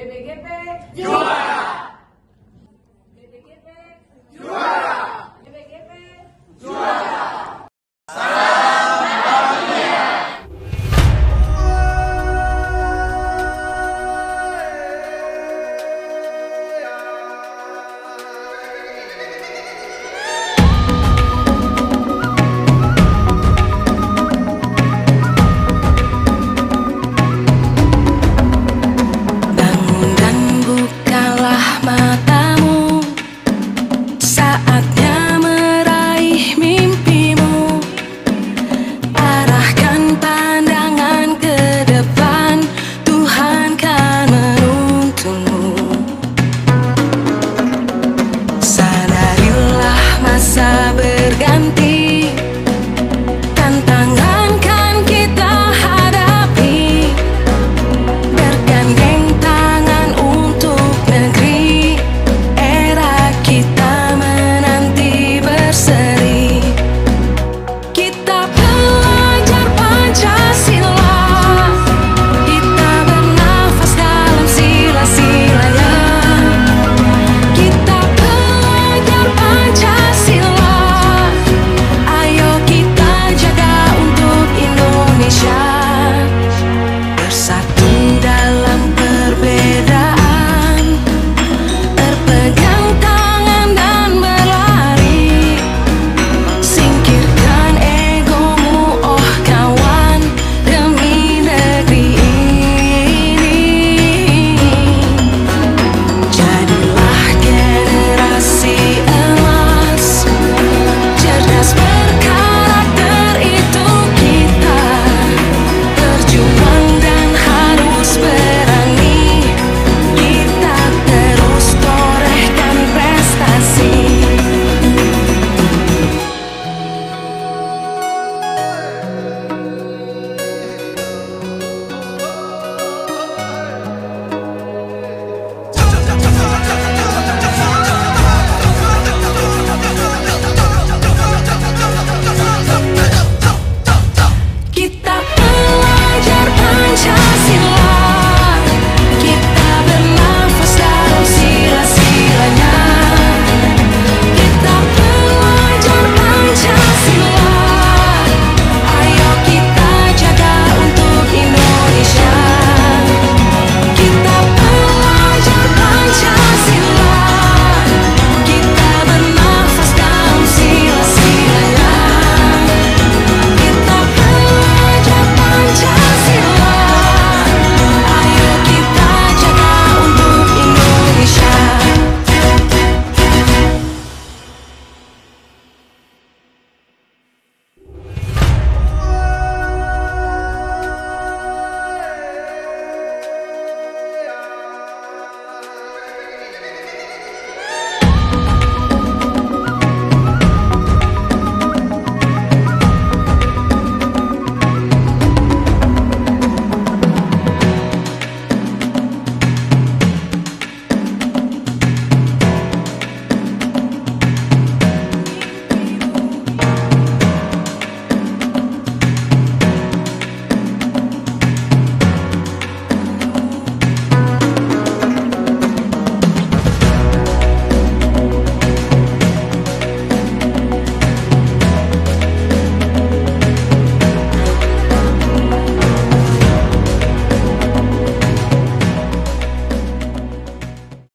BBGP juara.